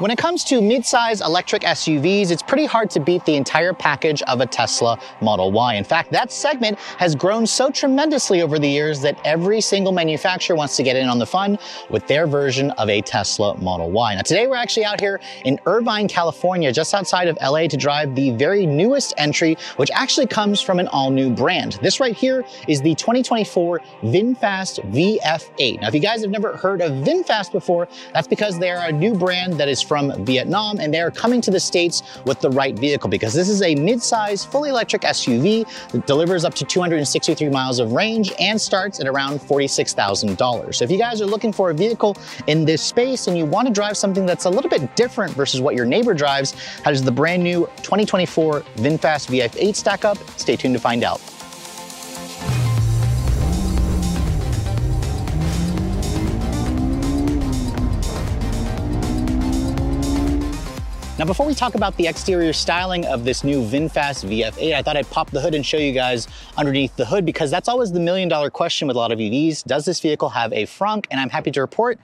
When it comes to midsize electric SUVs, it's pretty hard to beat the entire package of a Tesla Model Y. In fact, that segment has grown so tremendously over the years that every single manufacturer wants to get in on the fun with their version of a Tesla Model Y. Now, today we're actually out here in Irvine, California, just outside of LA to drive the very newest entry, which actually comes from an all new brand. This right here is the 2024 VinFast VF8. Now, if you guys have never heard of VinFast before, that's because they are a new brand that is from Vietnam, and they are coming to the States with the right vehicle because this is a mid-size, fully electric SUV that delivers up to 263 miles of range and starts at around $46,000. So if you guys are looking for a vehicle in this space and you want to drive something that's a little bit different versus what your neighbor drives, how does the brand new 2024 VinFast VF8 stack up? Stay tuned to find out. Now, before we talk about the exterior styling of this new VinFast VF8, I thought I'd pop the hood and show you guys underneath the hood because that's always the million dollar question with a lot of EVs. Does this vehicle have a frunk? And I'm happy to report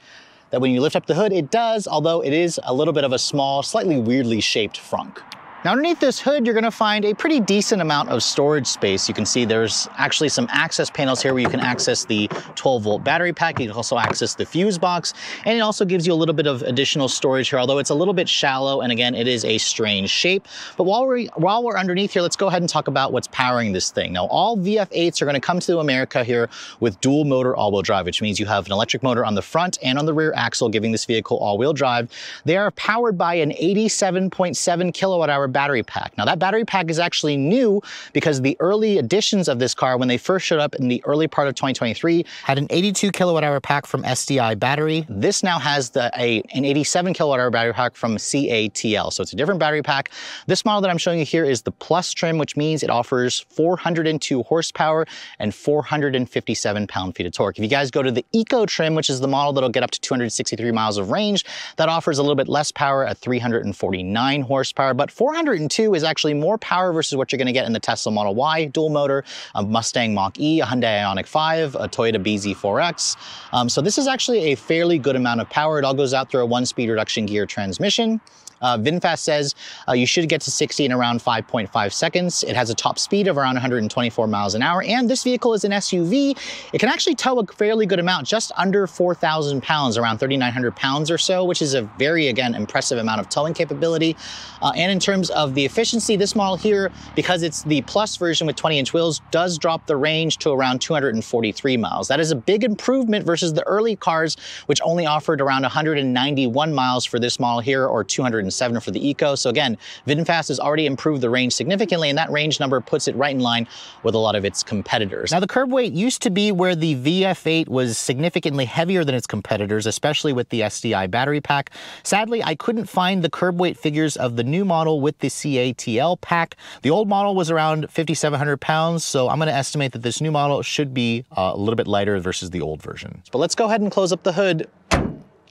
that when you lift up the hood, it does, although it is a little bit of a small, slightly weirdly shaped frunk. Now underneath this hood, you're gonna find a pretty decent amount of storage space. You can see there's actually some access panels here where you can access the 12 volt battery pack. You can also access the fuse box, and it also gives you a little bit of additional storage here, although it's a little bit shallow, and again, it is a strange shape. But while we're, while we're underneath here, let's go ahead and talk about what's powering this thing. Now, all VF8s are gonna come to America here with dual motor all-wheel drive, which means you have an electric motor on the front and on the rear axle, giving this vehicle all-wheel drive. They are powered by an 87.7 kilowatt hour battery pack. Now that battery pack is actually new because the early editions of this car, when they first showed up in the early part of 2023, had an 82 kilowatt hour pack from SDI battery. This now has the, a, an 87 kilowatt hour battery pack from CATL. So it's a different battery pack. This model that I'm showing you here is the Plus trim, which means it offers 402 horsepower and 457 pound-feet of torque. If you guys go to the Eco trim, which is the model that'll get up to 263 miles of range, that offers a little bit less power at 349 horsepower, but 400 102 is actually more power versus what you're gonna get in the Tesla Model Y dual motor, a Mustang Mach-E, a Hyundai Ioniq 5, a Toyota BZ4X. Um, so this is actually a fairly good amount of power. It all goes out through a one-speed reduction gear transmission. Uh, VinFast says uh, you should get to 60 in around 5.5 seconds. It has a top speed of around 124 miles an hour, and this vehicle is an SUV. It can actually tow a fairly good amount, just under 4,000 pounds, around 3,900 pounds or so, which is a very, again, impressive amount of towing capability. Uh, and in terms of the efficiency, this model here, because it's the Plus version with 20-inch wheels, does drop the range to around 243 miles. That is a big improvement versus the early cars, which only offered around 191 miles for this model here, or 200 107 for the Eco. So again, VinFast has already improved the range significantly, and that range number puts it right in line with a lot of its competitors. Now, the curb weight used to be where the VF8 was significantly heavier than its competitors, especially with the SDI battery pack. Sadly, I couldn't find the curb weight figures of the new model with the CATL pack. The old model was around 5,700 pounds, so I'm going to estimate that this new model should be uh, a little bit lighter versus the old version. But let's go ahead and close up the hood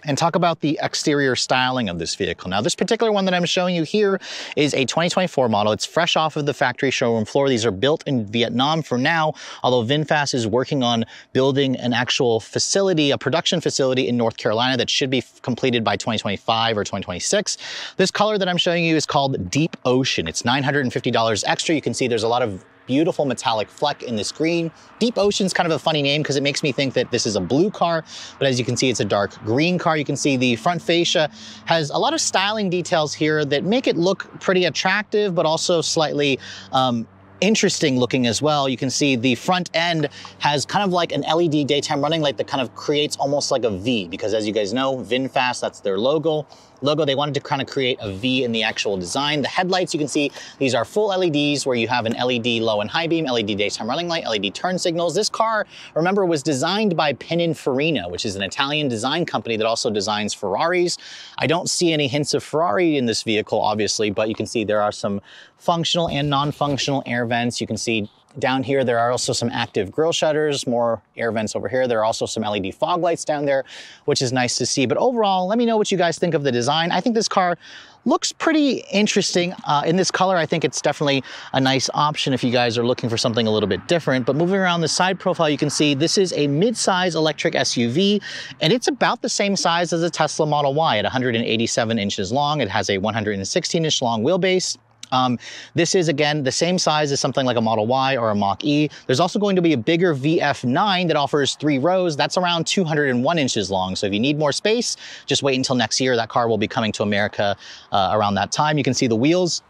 and talk about the exterior styling of this vehicle. Now, this particular one that I'm showing you here is a 2024 model. It's fresh off of the factory showroom floor. These are built in Vietnam for now, although VinFast is working on building an actual facility, a production facility in North Carolina that should be completed by 2025 or 2026. This color that I'm showing you is called Deep Ocean. It's $950 extra. You can see there's a lot of beautiful metallic fleck in this green. Deep Ocean's kind of a funny name because it makes me think that this is a blue car, but as you can see, it's a dark green car. You can see the front fascia has a lot of styling details here that make it look pretty attractive, but also slightly um, interesting looking as well. You can see the front end has kind of like an LED daytime running light that kind of creates almost like a V because as you guys know, VinFast, that's their logo logo, they wanted to kind of create a V in the actual design. The headlights, you can see these are full LEDs where you have an LED low and high beam, LED daytime running light, LED turn signals. This car, remember, was designed by Pininfarina, which is an Italian design company that also designs Ferraris. I don't see any hints of Ferrari in this vehicle, obviously, but you can see there are some functional and non-functional air vents. You can see Down here, there are also some active grill shutters, more air vents over here. There are also some LED fog lights down there, which is nice to see. But overall, let me know what you guys think of the design. I think this car looks pretty interesting. Uh, in this color, I think it's definitely a nice option if you guys are looking for something a little bit different. But moving around the side profile, you can see this is a mid-size electric SUV, and it's about the same size as a Tesla Model Y at 187 inches long. It has a 116 inch long wheelbase. Um, this is, again, the same size as something like a Model Y or a Mach-E. There's also going to be a bigger VF9 that offers three rows. That's around 201 inches long. So if you need more space, just wait until next year. That car will be coming to America uh, around that time. You can see the wheels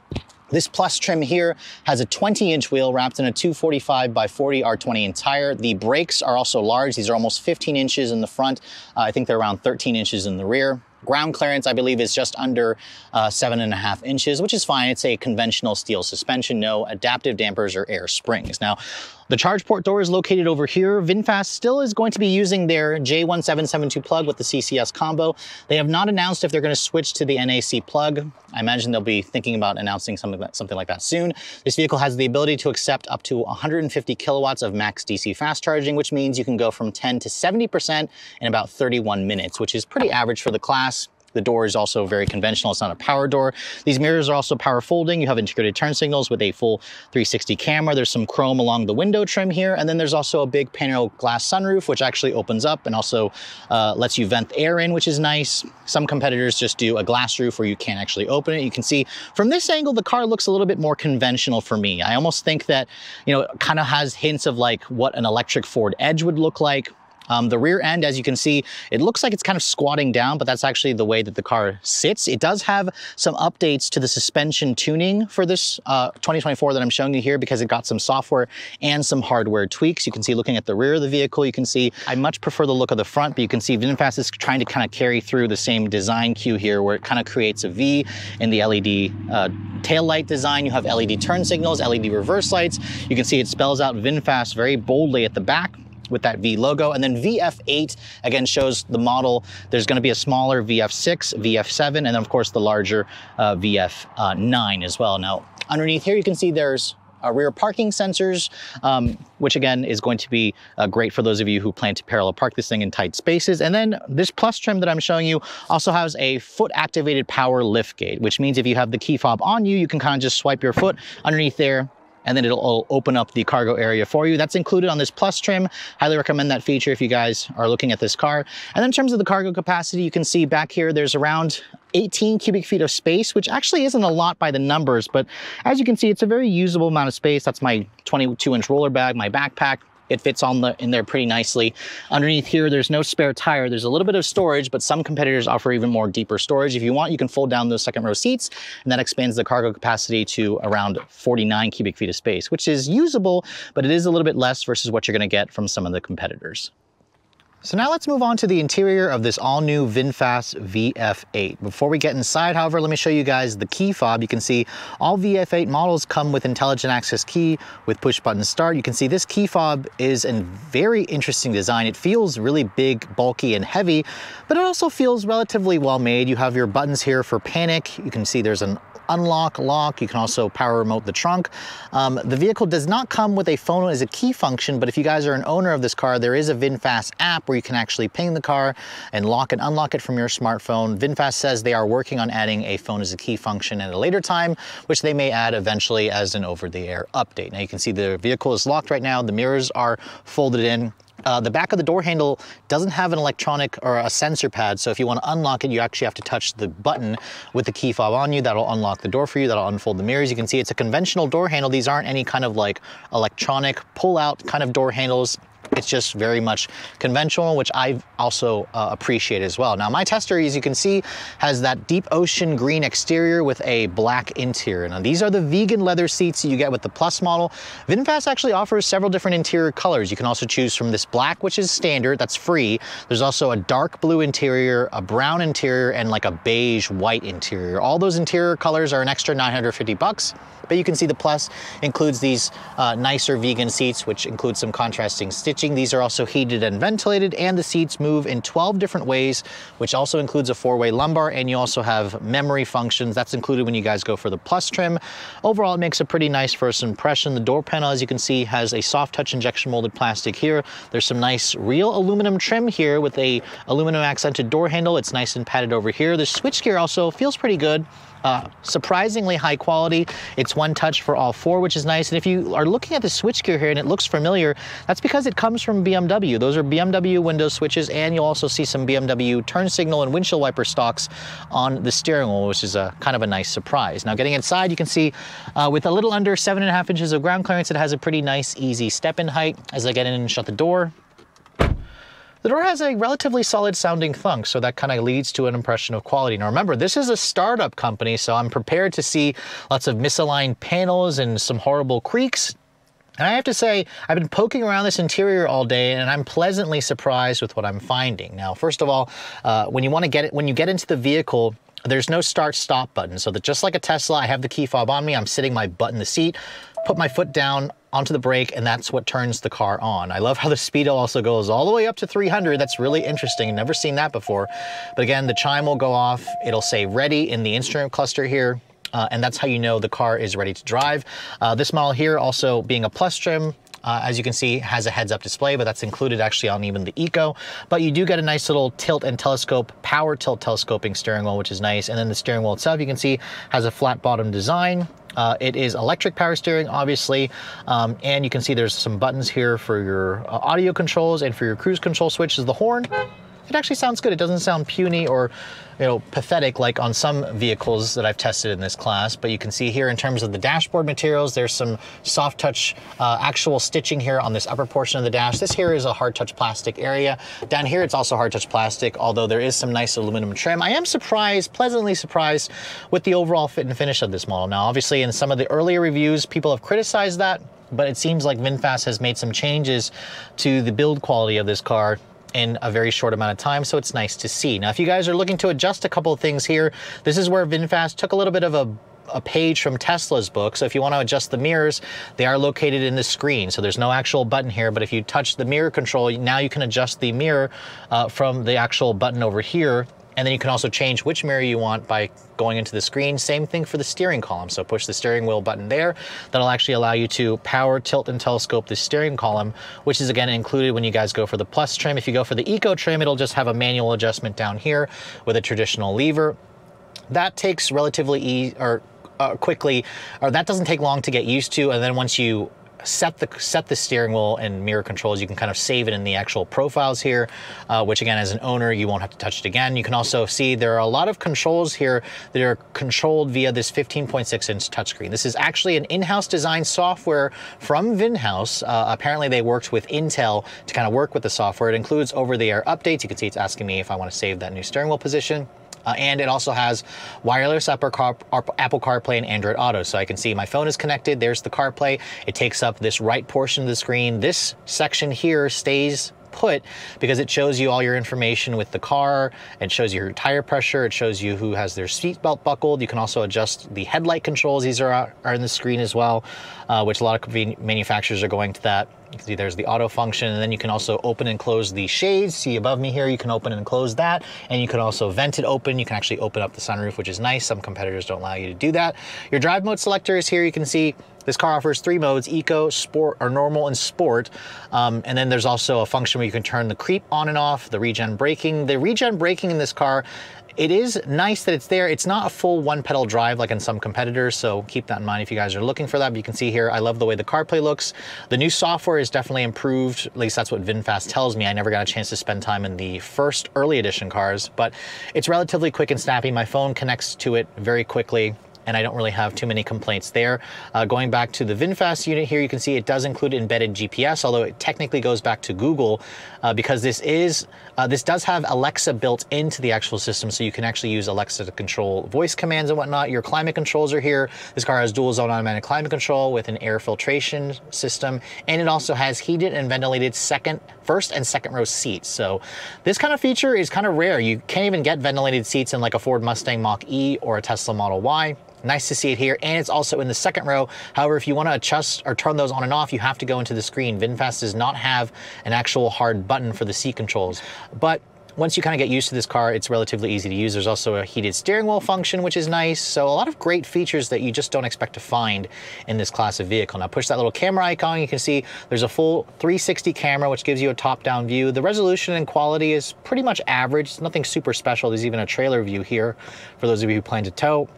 this plus trim here has a 20 inch wheel wrapped in a 245 by 40 R20 tire. The brakes are also large. These are almost 15 inches in the front. Uh, I think they're around 13 inches in the rear. Ground clearance, I believe, is just under uh, seven and a half inches, which is fine. It's a conventional steel suspension, no adaptive dampers or air springs. Now, the charge port door is located over here. VinFast still is going to be using their J1772 plug with the CCS combo. They have not announced if they're going to switch to the NAC plug. I imagine they'll be thinking about announcing something, something like that soon. This vehicle has the ability to accept up to 150 kilowatts of max DC fast charging, which means you can go from 10 to 70% in about 31 minutes, which is pretty average for the class. The door is also very conventional. It's not a power door. These mirrors are also power folding. You have integrated turn signals with a full 360 camera. There's some chrome along the window trim here. And then there's also a big panel glass sunroof, which actually opens up and also uh, lets you vent air in, which is nice. Some competitors just do a glass roof where you can't actually open it. You can see from this angle, the car looks a little bit more conventional for me. I almost think that, you know, kind of has hints of like what an electric Ford Edge would look like um, the rear end, as you can see, it looks like it's kind of squatting down, but that's actually the way that the car sits. It does have some updates to the suspension tuning for this uh, 2024 that I'm showing you here because it got some software and some hardware tweaks. You can see looking at the rear of the vehicle, you can see I much prefer the look of the front, but you can see VinFast is trying to kind of carry through the same design cue here where it kind of creates a V in the LED uh, tail light design. You have LED turn signals, LED reverse lights. You can see it spells out VinFast very boldly at the back with that V logo. And then VF8, again, shows the model. There's gonna be a smaller VF6, VF7, and then of course the larger uh, VF9 as well. Now, underneath here, you can see there's uh, rear parking sensors, um, which again is going to be uh, great for those of you who plan to parallel park this thing in tight spaces. And then this plus trim that I'm showing you also has a foot activated power lift gate, which means if you have the key fob on you, you can kind of just swipe your foot underneath there and then it'll open up the cargo area for you. That's included on this Plus trim. Highly recommend that feature if you guys are looking at this car. And then in terms of the cargo capacity, you can see back here, there's around 18 cubic feet of space, which actually isn't a lot by the numbers, but as you can see, it's a very usable amount of space. That's my 22 inch roller bag, my backpack, it fits on the in there pretty nicely. Underneath here, there's no spare tire. There's a little bit of storage, but some competitors offer even more deeper storage. If you want, you can fold down those second row seats, and that expands the cargo capacity to around 49 cubic feet of space, which is usable, but it is a little bit less versus what you're gonna get from some of the competitors. So now let's move on to the interior of this all new VinFast VF8. Before we get inside, however, let me show you guys the key fob. You can see all VF8 models come with intelligent access key with push button start. You can see this key fob is a very interesting design. It feels really big, bulky, and heavy, but it also feels relatively well made. You have your buttons here for panic. You can see there's an unlock, lock. You can also power remote the trunk. Um, the vehicle does not come with a phone as a key function, but if you guys are an owner of this car, there is a VinFast app where you can actually ping the car and lock and unlock it from your smartphone. VinFast says they are working on adding a phone as a key function at a later time, which they may add eventually as an over-the-air update. Now you can see the vehicle is locked right now. The mirrors are folded in. Uh, the back of the door handle doesn't have an electronic or a sensor pad, so if you want to unlock it, you actually have to touch the button with the key fob on you. That'll unlock the door for you. That'll unfold the mirrors. You can see it's a conventional door handle. These aren't any kind of like electronic pull-out kind of door handles. It's just very much conventional, which I also uh, appreciate as well. Now my tester, as you can see, has that deep ocean green exterior with a black interior. Now these are the vegan leather seats you get with the Plus model. VinFast actually offers several different interior colors. You can also choose from this black, which is standard, that's free. There's also a dark blue interior, a brown interior, and like a beige white interior. All those interior colors are an extra 950 bucks. But you can see the Plus includes these uh, nicer vegan seats, which include some contrasting stitching These are also heated and ventilated and the seats move in 12 different ways, which also includes a four-way lumbar and you also have memory functions. That's included when you guys go for the plus trim. Overall, it makes a pretty nice first impression. The door panel, as you can see, has a soft touch injection molded plastic here. There's some nice real aluminum trim here with a aluminum accented door handle. It's nice and padded over here. The switchgear also feels pretty good. Uh, surprisingly high quality. It's one touch for all four, which is nice. And if you are looking at the switchgear here and it looks familiar, that's because it comes from BMW. Those are BMW window switches, and you'll also see some BMW turn signal and windshield wiper stalks on the steering wheel, which is a kind of a nice surprise. Now getting inside, you can see uh, with a little under seven and a half inches of ground clearance, it has a pretty nice, easy step-in height. As I get in and shut the door, the door has a relatively solid sounding thunk, so that kind of leads to an impression of quality. Now remember, this is a startup company, so I'm prepared to see lots of misaligned panels and some horrible creaks. And I have to say, I've been poking around this interior all day and I'm pleasantly surprised with what I'm finding. Now, first of all, uh, when you want to get it, when you get into the vehicle, there's no start stop button. So that just like a Tesla, I have the key fob on me, I'm sitting my butt in the seat, put my foot down onto the brake and that's what turns the car on. I love how the speedo also goes all the way up to 300. That's really interesting. Never seen that before. But again, the chime will go off. It'll say ready in the instrument cluster here. Uh, and that's how you know the car is ready to drive. Uh, this model here also being a plus trim, uh, as you can see, has a heads-up display, but that's included actually on even the Eco. But you do get a nice little tilt and telescope, power tilt telescoping steering wheel, which is nice. And then the steering wheel itself, you can see, has a flat bottom design. Uh, it is electric power steering, obviously, um, and you can see there's some buttons here for your uh, audio controls and for your cruise control switch is the horn it actually sounds good. It doesn't sound puny or you know, pathetic like on some vehicles that I've tested in this class, but you can see here in terms of the dashboard materials, there's some soft touch uh, actual stitching here on this upper portion of the dash. This here is a hard touch plastic area. Down here, it's also hard touch plastic, although there is some nice aluminum trim. I am surprised, pleasantly surprised with the overall fit and finish of this model. Now, obviously in some of the earlier reviews, people have criticized that, but it seems like VinFast has made some changes to the build quality of this car in a very short amount of time, so it's nice to see. Now, if you guys are looking to adjust a couple of things here, this is where VinFast took a little bit of a a page from Tesla's book. So if you want to adjust the mirrors, they are located in the screen. So there's no actual button here, but if you touch the mirror control, now you can adjust the mirror uh, from the actual button over here and then you can also change which mirror you want by going into the screen. Same thing for the steering column. So push the steering wheel button there. That'll actually allow you to power, tilt, and telescope the steering column, which is again included when you guys go for the plus trim. If you go for the eco trim, it'll just have a manual adjustment down here with a traditional lever. That takes relatively easy or uh, quickly, or that doesn't take long to get used to. And then once you set the set the steering wheel and mirror controls. You can kind of save it in the actual profiles here, uh, which again, as an owner, you won't have to touch it again. You can also see there are a lot of controls here that are controlled via this 15.6 inch touchscreen. This is actually an in-house design software from VinHouse. Uh, apparently they worked with Intel to kind of work with the software. It includes over-the-air updates. You can see it's asking me if I want to save that new steering wheel position. Uh, and it also has wireless Apple, Car Apple CarPlay and Android Auto. So I can see my phone is connected. There's the CarPlay. It takes up this right portion of the screen. This section here stays put because it shows you all your information with the car. It shows your tire pressure. It shows you who has their seatbelt buckled. You can also adjust the headlight controls. These are, are in the screen as well, uh, which a lot of manufacturers are going to that. You can see there's the auto function, and then you can also open and close the shades. See above me here, you can open and close that, and you can also vent it open. You can actually open up the sunroof, which is nice. Some competitors don't allow you to do that. Your drive mode selector is here. You can see this car offers three modes, Eco, Sport, or Normal, and Sport. Um, and then there's also a function where you can turn the creep on and off, the regen braking. The regen braking in this car it is nice that it's there. It's not a full one pedal drive like in some competitors, so keep that in mind if you guys are looking for that. But you can see here, I love the way the CarPlay looks. The new software is definitely improved, at least that's what VinFast tells me. I never got a chance to spend time in the first early edition cars, but it's relatively quick and snappy. My phone connects to it very quickly and I don't really have too many complaints there. Uh, going back to the VinFast unit here, you can see it does include embedded GPS, although it technically goes back to Google uh, because this is uh, this does have Alexa built into the actual system, so you can actually use Alexa to control voice commands and whatnot. Your climate controls are here. This car has dual zone automatic climate control with an air filtration system, and it also has heated and ventilated second, first and second row seats. So this kind of feature is kind of rare. You can't even get ventilated seats in like a Ford Mustang Mach-E or a Tesla Model Y. Nice to see it here. And it's also in the second row. However, if you want to adjust or turn those on and off, you have to go into the screen. VinFast does not have an actual hard button for the seat controls. But once you kind of get used to this car, it's relatively easy to use. There's also a heated steering wheel function, which is nice. So a lot of great features that you just don't expect to find in this class of vehicle. Now push that little camera icon, you can see there's a full 360 camera, which gives you a top-down view. The resolution and quality is pretty much average. It's nothing super special. There's even a trailer view here for those of you who plan to tow.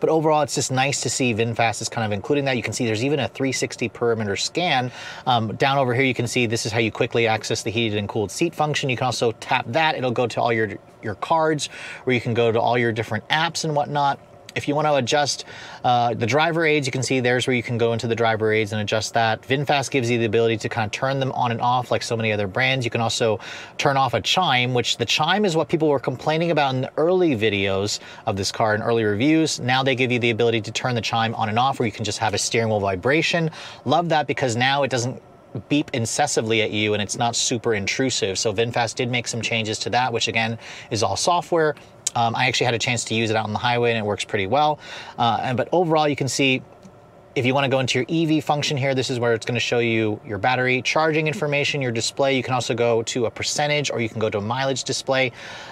But overall, it's just nice to see VinFast is kind of including that. You can see there's even a 360 perimeter scan. Um, down over here, you can see this is how you quickly access the heated and cooled seat function. You can also tap that. It'll go to all your, your cards, where you can go to all your different apps and whatnot. If you want to adjust uh, the driver aids, you can see there's where you can go into the driver aids and adjust that. VinFast gives you the ability to kind of turn them on and off like so many other brands. You can also turn off a chime, which the chime is what people were complaining about in the early videos of this car and early reviews. Now they give you the ability to turn the chime on and off where you can just have a steering wheel vibration. Love that because now it doesn't beep incessively at you and it's not super intrusive. So VinFast did make some changes to that, which again is all software. Um, I actually had a chance to use it out on the highway and it works pretty well. Uh, and, but overall, you can see if you want to go into your EV function here, this is where it's going to show you your battery charging information, your display. You can also go to a percentage or you can go to a mileage display.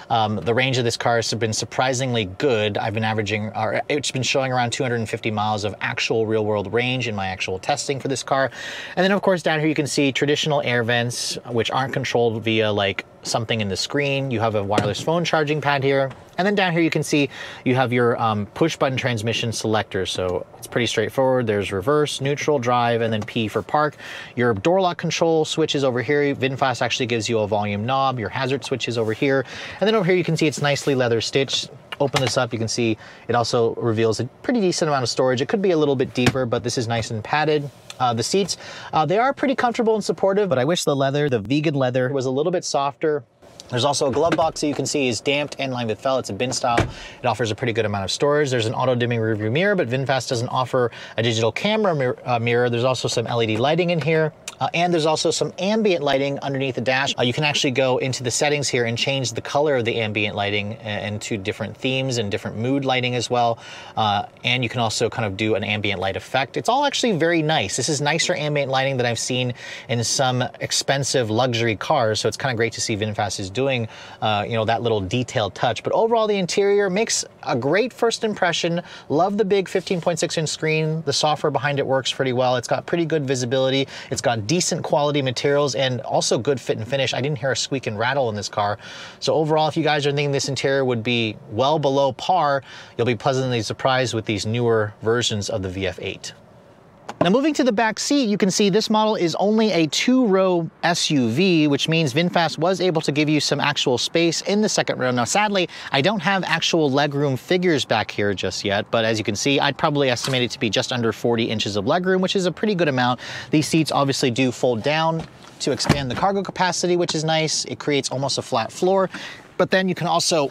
Um, the range of this car has been surprisingly good. I've been averaging, or it's been showing around 250 miles of actual real world range in my actual testing for this car. And then of course down here you can see traditional air vents, which aren't controlled via like something in the screen. You have a wireless phone charging pad here. And then down here you can see you have your um, push button transmission selector. So it's pretty straightforward. There's reverse, neutral, drive, and then P for park. Your door lock control switches over here. VinFast actually gives you a volume knob. Your hazard switches over here. And then over here you can see it's nicely leather stitched open this up, you can see it also reveals a pretty decent amount of storage. It could be a little bit deeper, but this is nice and padded. Uh, the seats, uh, they are pretty comfortable and supportive, but I wish the leather, the vegan leather, was a little bit softer. There's also a glove box that you can see is damped and lined with felt. It's a bin style. It offers a pretty good amount of storage. There's an auto dimming rearview mirror, but VinFast doesn't offer a digital camera mir uh, mirror. There's also some LED lighting in here. Uh, and there's also some ambient lighting underneath the dash. Uh, you can actually go into the settings here and change the color of the ambient lighting uh, into different themes and different mood lighting as well. Uh, and you can also kind of do an ambient light effect. It's all actually very nice. This is nicer ambient lighting than I've seen in some expensive luxury cars. So it's kind of great to see VinFast is doing, uh, you know, that little detailed touch. But overall, the interior makes a great first impression. Love the big 15.6 inch screen. The software behind it works pretty well. It's got pretty good visibility. It's got decent quality materials and also good fit and finish. I didn't hear a squeak and rattle in this car. So overall, if you guys are thinking this interior would be well below par, you'll be pleasantly surprised with these newer versions of the VF8. Now moving to the back seat, you can see this model is only a two-row SUV, which means VinFast was able to give you some actual space in the second row. Now sadly, I don't have actual legroom figures back here just yet, but as you can see, I'd probably estimate it to be just under 40 inches of legroom, which is a pretty good amount. These seats obviously do fold down to expand the cargo capacity, which is nice. It creates almost a flat floor, but then you can also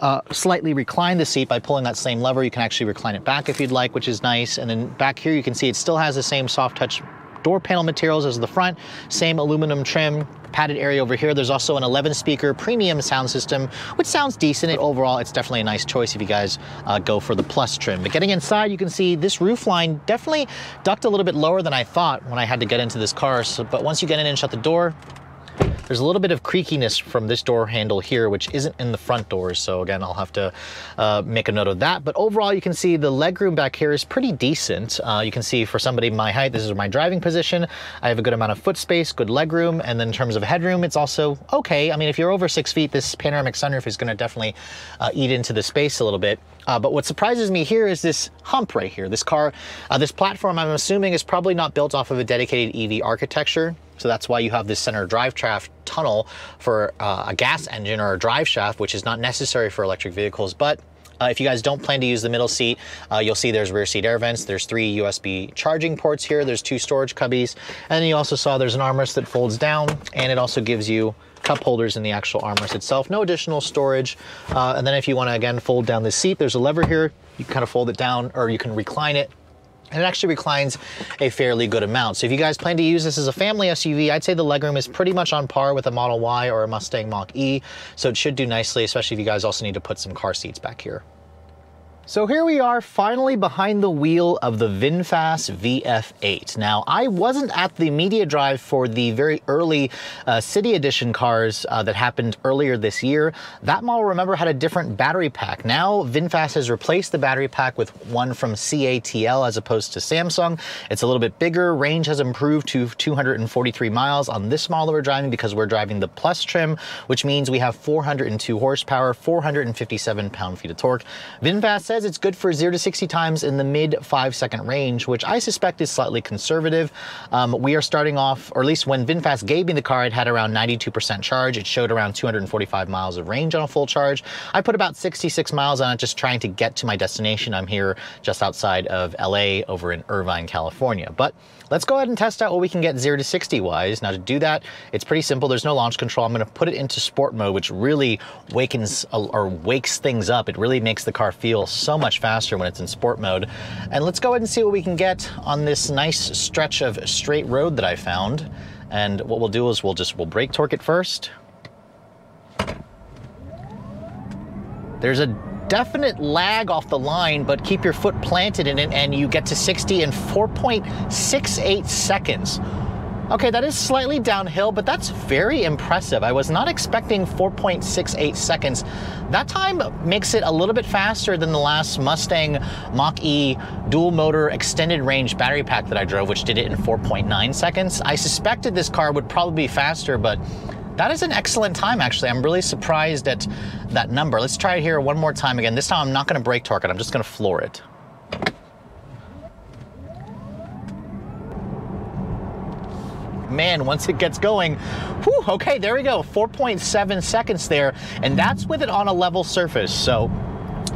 uh, slightly recline the seat by pulling that same lever. You can actually recline it back if you'd like, which is nice. And then back here, you can see it still has the same soft touch door panel materials as the front, same aluminum trim, padded area over here. There's also an 11 speaker premium sound system, which sounds decent. Overall, it's definitely a nice choice if you guys uh, go for the plus trim. But getting inside, you can see this roof line definitely ducked a little bit lower than I thought when I had to get into this car. So, but once you get in and shut the door, there's a little bit of creakiness from this door handle here, which isn't in the front doors. So again, I'll have to uh, make a note of that. But overall, you can see the legroom back here is pretty decent. Uh, you can see for somebody my height, this is my driving position. I have a good amount of foot space, good legroom. And then in terms of headroom, it's also okay. I mean, if you're over six feet, this panoramic sunroof is gonna definitely uh, eat into the space a little bit. Uh, but what surprises me here is this hump right here. This car, uh, this platform, I'm assuming is probably not built off of a dedicated EV architecture. So that's why you have this center drive shaft tunnel for uh, a gas engine or a drive shaft, which is not necessary for electric vehicles. But uh, if you guys don't plan to use the middle seat, uh, you'll see there's rear seat air vents. There's three USB charging ports here. There's two storage cubbies. And you also saw there's an armrest that folds down and it also gives you cup holders in the actual armrest itself. No additional storage. Uh, and then if you want to, again, fold down the seat, there's a lever here. You kind of fold it down or you can recline it and it actually reclines a fairly good amount. So if you guys plan to use this as a family SUV, I'd say the legroom is pretty much on par with a Model Y or a Mustang Mach-E. So it should do nicely, especially if you guys also need to put some car seats back here. So here we are finally behind the wheel of the VinFast VF8. Now, I wasn't at the media drive for the very early uh, City Edition cars uh, that happened earlier this year. That model, remember, had a different battery pack. Now, VinFast has replaced the battery pack with one from CATL as opposed to Samsung. It's a little bit bigger. Range has improved to 243 miles on this model we're driving because we're driving the Plus trim, which means we have 402 horsepower, 457 pound-feet of torque. VinFast says it's good for 0 to 60 times in the mid 5 second range, which I suspect is slightly conservative. Um, we are starting off, or at least when VinFast gave me the car, it had around 92% charge. It showed around 245 miles of range on a full charge. I put about 66 miles on it just trying to get to my destination. I'm here just outside of LA over in Irvine, California. But let's go ahead and test out what we can get 0 to 60 wise. Now to do that, it's pretty simple. There's no launch control. I'm going to put it into sport mode, which really wakens or wakes things up. It really makes the car feel so much faster when it's in sport mode. And let's go ahead and see what we can get on this nice stretch of straight road that I found. And what we'll do is we'll just, we'll brake torque it first. There's a definite lag off the line, but keep your foot planted in it and you get to 60 in 4.68 seconds. Okay, that is slightly downhill, but that's very impressive. I was not expecting 4.68 seconds. That time makes it a little bit faster than the last Mustang Mach-E dual motor extended range battery pack that I drove, which did it in 4.9 seconds. I suspected this car would probably be faster, but that is an excellent time, actually. I'm really surprised at that number. Let's try it here one more time again. This time I'm not gonna brake torque it, I'm just gonna floor it. Man, once it gets going, whew, okay, there we go, 4.7 seconds there, and that's with it on a level surface. So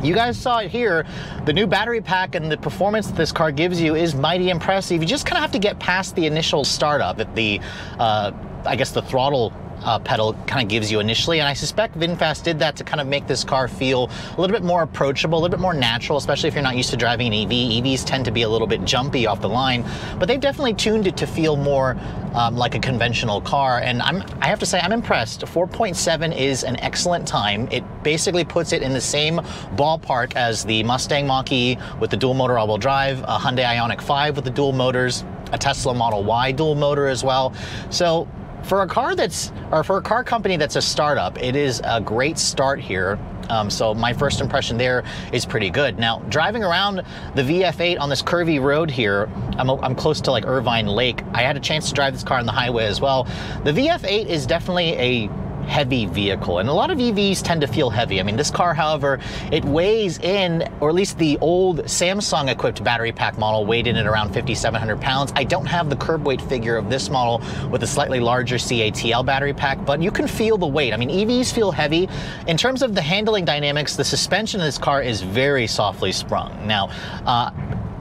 you guys saw it here. The new battery pack and the performance that this car gives you is mighty impressive. You just kind of have to get past the initial startup at the, uh, I guess the throttle uh, pedal kind of gives you initially. And I suspect VinFast did that to kind of make this car feel a little bit more approachable, a little bit more natural, especially if you're not used to driving an EV. EVs tend to be a little bit jumpy off the line, but they've definitely tuned it to feel more um, like a conventional car. And I'm, I have to say, I'm impressed. 4.7 is an excellent time. It basically puts it in the same ballpark as the Mustang Mach-E with the dual motor all-wheel drive, a Hyundai Ioniq 5 with the dual motors, a Tesla Model Y dual motor as well. So for a car that's, or for a car company that's a startup, it is a great start here. Um, so my first impression there is pretty good. Now, driving around the VF8 on this curvy road here, I'm, I'm close to like Irvine Lake. I had a chance to drive this car on the highway as well. The VF8 is definitely a heavy vehicle. And a lot of EVs tend to feel heavy. I mean, this car, however, it weighs in, or at least the old Samsung equipped battery pack model weighed in at around 5,700 pounds. I don't have the curb weight figure of this model with a slightly larger CATL battery pack, but you can feel the weight. I mean, EVs feel heavy. In terms of the handling dynamics, the suspension of this car is very softly sprung. Now, uh,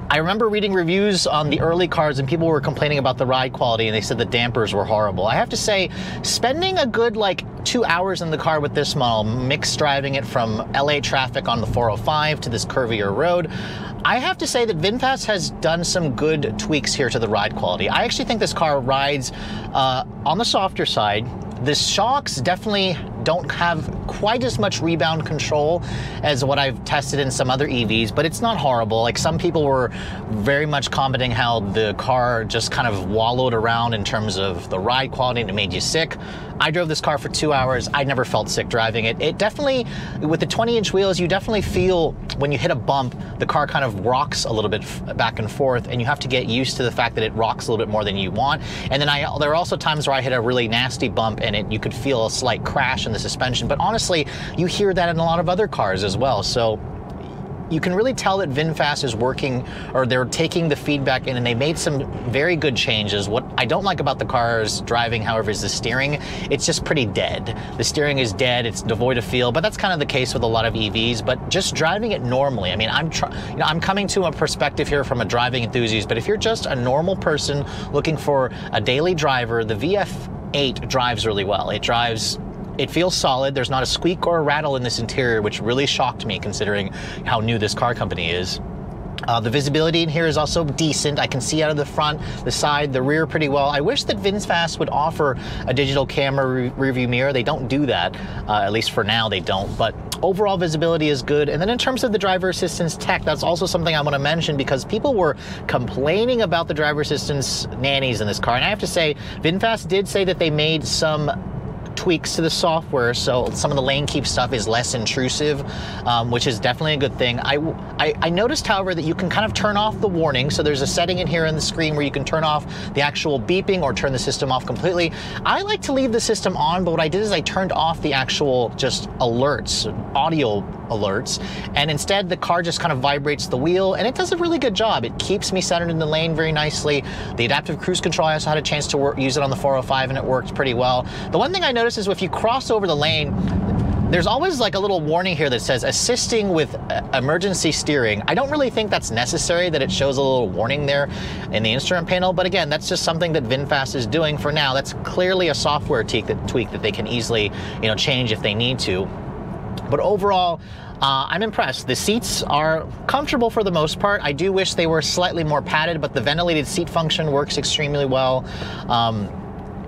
I remember reading reviews on the early cars and people were complaining about the ride quality and they said the dampers were horrible. I have to say, spending a good like two hours in the car with this model, mixed driving it from LA traffic on the 405 to this curvier road, I have to say that VinFast has done some good tweaks here to the ride quality. I actually think this car rides uh, on the softer side. The shocks definitely don't have quite as much rebound control as what I've tested in some other EVs, but it's not horrible. Like some people were very much commenting how the car just kind of wallowed around in terms of the ride quality and it made you sick. I drove this car for two hours. I never felt sick driving it. It definitely, with the 20 inch wheels, you definitely feel when you hit a bump, the car kind of rocks a little bit back and forth and you have to get used to the fact that it rocks a little bit more than you want. And then I, there are also times where I hit a really nasty bump and it, you could feel a slight crash in the suspension. But honestly, you hear that in a lot of other cars as well. So you can really tell that VinFast is working or they're taking the feedback in and they made some very good changes. What I don't like about the car's driving, however, is the steering. It's just pretty dead. The steering is dead, it's devoid of feel, but that's kind of the case with a lot of EVs, but just driving it normally. I mean, I'm you know, I'm coming to a perspective here from a driving enthusiast, but if you're just a normal person looking for a daily driver, the VF8 drives really well. It drives it feels solid. There's not a squeak or a rattle in this interior, which really shocked me considering how new this car company is. Uh, the visibility in here is also decent. I can see out of the front, the side, the rear pretty well. I wish that VinFast would offer a digital camera re review mirror. They don't do that, uh, at least for now they don't. But Overall visibility is good. And then in terms of the driver assistance tech, that's also something I want to mention because people were complaining about the driver assistance nannies in this car. And I have to say, VinFast did say that they made some tweaks to the software so some of the lane keep stuff is less intrusive, um, which is definitely a good thing. I, I, I, noticed, however, that you can kind of turn off the warning. So there's a setting in here on the screen where you can turn off the actual beeping or turn the system off completely. I like to leave the system on, but what I did is I turned off the actual just alerts, audio alerts, and instead the car just kind of vibrates the wheel and it does a really good job. It keeps me centered in the lane very nicely. The adaptive cruise control, I also had a chance to work, use it on the 405 and it worked pretty well. The one thing I noticed is if you cross over the lane, there's always like a little warning here that says assisting with uh, emergency steering. I don't really think that's necessary that it shows a little warning there in the instrument panel, but again, that's just something that VinFast is doing for now. That's clearly a software tweak that, tweak that they can easily, you know, change if they need to. But overall, uh, I'm impressed. The seats are comfortable for the most part. I do wish they were slightly more padded, but the ventilated seat function works extremely well. Um,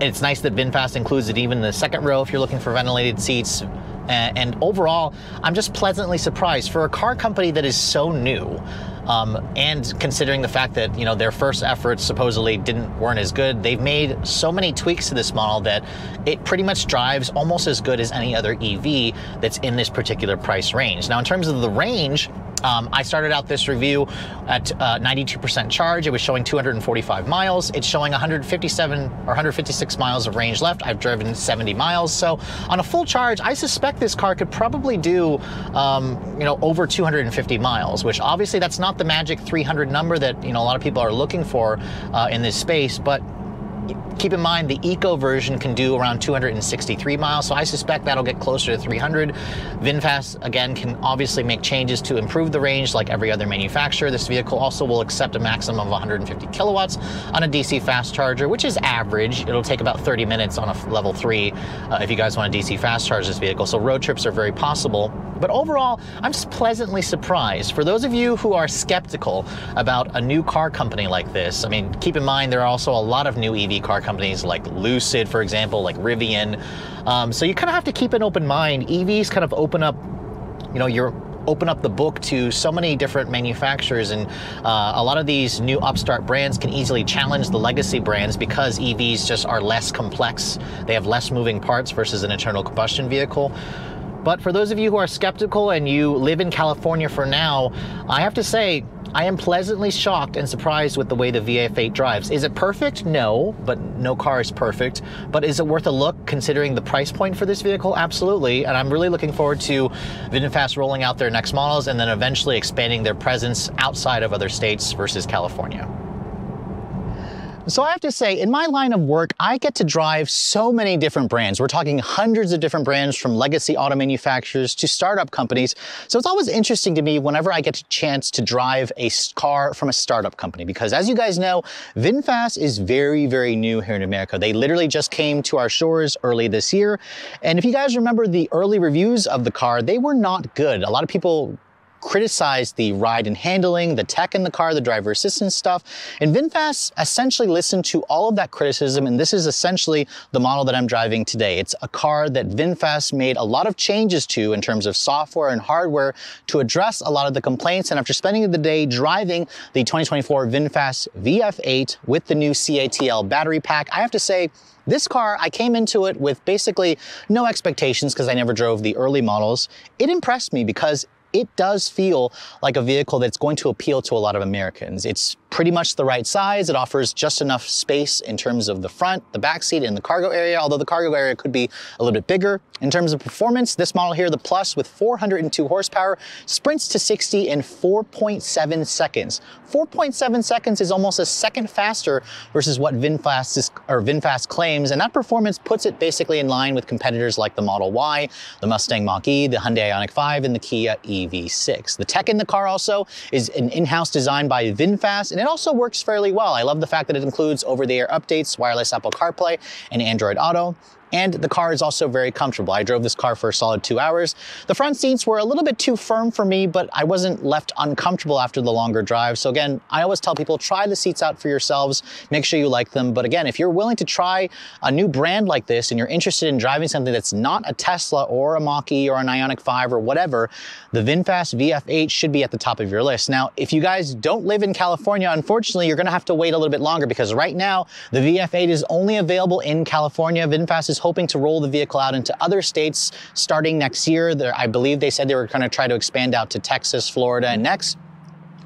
it's nice that VinFast includes it even in the second row if you're looking for ventilated seats. And overall, I'm just pleasantly surprised for a car company that is so new. Um, and considering the fact that you know their first efforts supposedly didn't weren't as good, they've made so many tweaks to this model that it pretty much drives almost as good as any other EV that's in this particular price range. Now, in terms of the range, um, I started out this review at 92% uh, charge. It was showing 245 miles. It's showing 157 or 156 miles of range left. I've driven 70 miles. So on a full charge, I suspect this car could probably do, um, you know, over 250 miles, which obviously that's not the magic 300 number that, you know, a lot of people are looking for uh, in this space, but Keep in mind the Eco version can do around 263 miles, so I suspect that'll get closer to 300. VinFast, again, can obviously make changes to improve the range like every other manufacturer. This vehicle also will accept a maximum of 150 kilowatts on a DC fast charger, which is average. It'll take about 30 minutes on a level 3 uh, if you guys want to DC fast charge this vehicle, so road trips are very possible. But overall, I'm pleasantly surprised. For those of you who are skeptical about a new car company like this, I mean, keep in mind there are also a lot of new EV car companies like Lucid, for example, like Rivian. Um, so you kind of have to keep an open mind. EVs kind of open up, you know, your open up the book to so many different manufacturers and uh, a lot of these new upstart brands can easily challenge the legacy brands because EVs just are less complex. They have less moving parts versus an internal combustion vehicle. But for those of you who are skeptical and you live in California for now, I have to say, I am pleasantly shocked and surprised with the way the VF8 drives. Is it perfect? No, but no car is perfect. But is it worth a look considering the price point for this vehicle? Absolutely. And I'm really looking forward to VinFast rolling out their next models and then eventually expanding their presence outside of other states versus California. So I have to say, in my line of work, I get to drive so many different brands. We're talking hundreds of different brands from legacy auto manufacturers to startup companies. So it's always interesting to me whenever I get a chance to drive a car from a startup company, because as you guys know, VinFast is very, very new here in America. They literally just came to our shores early this year. And if you guys remember the early reviews of the car, they were not good. A lot of people criticized the ride and handling, the tech in the car, the driver assistance stuff. And VinFast essentially listened to all of that criticism, and this is essentially the model that I'm driving today. It's a car that VinFast made a lot of changes to in terms of software and hardware to address a lot of the complaints. And after spending the day driving the 2024 VinFast VF8 with the new CATL battery pack, I have to say, this car, I came into it with basically no expectations because I never drove the early models. It impressed me because it does feel like a vehicle that's going to appeal to a lot of Americans. It's pretty much the right size. It offers just enough space in terms of the front, the back seat, and the cargo area, although the cargo area could be a little bit bigger. In terms of performance, this model here, the Plus with 402 horsepower, sprints to 60 in 4.7 seconds. 4.7 seconds is almost a second faster versus what VinFast, is, or VinFast claims, and that performance puts it basically in line with competitors like the Model Y, the Mustang Mach-E, the Hyundai Ioniq 5, and the Kia EV6. The tech in the car also is an in-house design by VinFast, and it also works fairly well. I love the fact that it includes over-the-air updates, wireless Apple CarPlay, and Android Auto. And the car is also very comfortable. I drove this car for a solid two hours. The front seats were a little bit too firm for me, but I wasn't left uncomfortable after the longer drive. So again, I always tell people, try the seats out for yourselves, make sure you like them. But again, if you're willing to try a new brand like this and you're interested in driving something that's not a Tesla or a Mach-E or an Ioniq 5 or whatever, the VinFast VF8 should be at the top of your list. Now, if you guys don't live in California, unfortunately, you're gonna have to wait a little bit longer because right now, the VF8 is only available in California. VinFast is hoping to roll the vehicle out into other states starting next year. I believe they said they were gonna try to expand out to Texas, Florida, and next.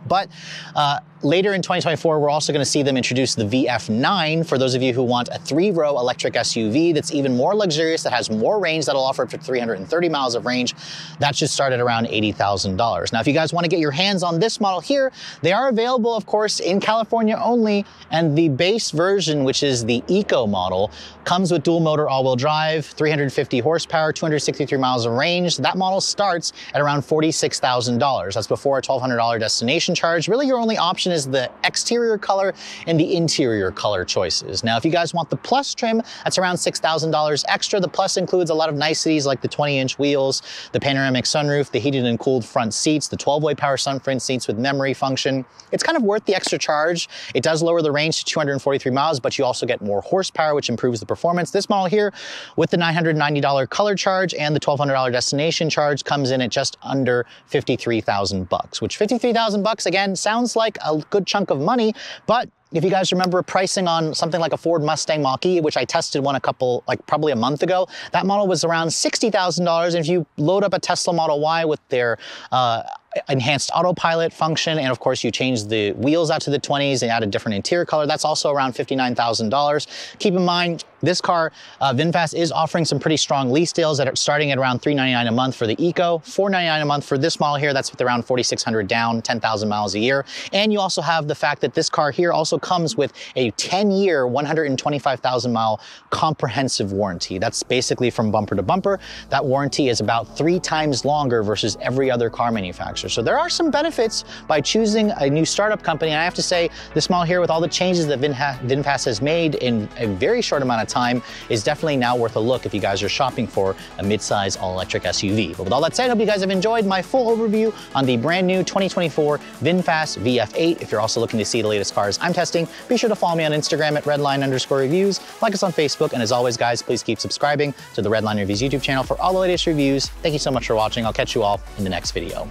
But uh, Later in 2024, we're also gonna see them introduce the VF9 for those of you who want a three-row electric SUV that's even more luxurious, that has more range, that'll offer up to 330 miles of range. That should start at around $80,000. Now, if you guys wanna get your hands on this model here, they are available, of course, in California only, and the base version, which is the Eco model, comes with dual motor all-wheel drive, 350 horsepower, 263 miles of range. That model starts at around $46,000. That's before a $1,200 destination charge. Really, your only option is the exterior color and the interior color choices. Now, if you guys want the Plus trim, that's around $6,000 extra. The Plus includes a lot of niceties like the 20-inch wheels, the panoramic sunroof, the heated and cooled front seats, the 12-way power sunfront seats with memory function. It's kind of worth the extra charge. It does lower the range to 243 miles, but you also get more horsepower, which improves the performance. This model here, with the $990 color charge and the $1,200 destination charge, comes in at just under 53,000 bucks, which 53,000 bucks, again, sounds like a good chunk of money, but if you guys remember pricing on something like a Ford Mustang Mach-E, which I tested one a couple, like probably a month ago, that model was around $60,000. And if you load up a Tesla Model Y with their uh, enhanced autopilot function, and of course you change the wheels out to the 20s and add a different interior color, that's also around $59,000. Keep in mind, this car, uh, VinFast is offering some pretty strong lease deals that are starting at around 399 a month for the Eco, 499 a month for this model here, that's with around 4,600 down, 10,000 miles a year. And you also have the fact that this car here also comes with a 10-year, 125,000 mile comprehensive warranty. That's basically from bumper to bumper. That warranty is about three times longer versus every other car manufacturer. So there are some benefits by choosing a new startup company. And I have to say, this model here with all the changes that VinFast has made in a very short amount of time is definitely now worth a look if you guys are shopping for a midsize all-electric SUV. But with all that said, I hope you guys have enjoyed my full overview on the brand new 2024 VinFast VF8. If you're also looking to see the latest cars I'm testing, be sure to follow me on Instagram at redline underscore reviews, like us on Facebook, and as always, guys, please keep subscribing to the Redline Reviews YouTube channel for all the latest reviews. Thank you so much for watching. I'll catch you all in the next video.